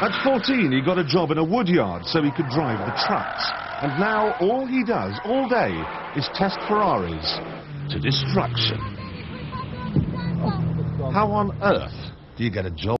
At 14, he got a job in a woodyard so he could drive the trucks. And now all he does all day is test Ferraris to destruction. How on earth do you get a job?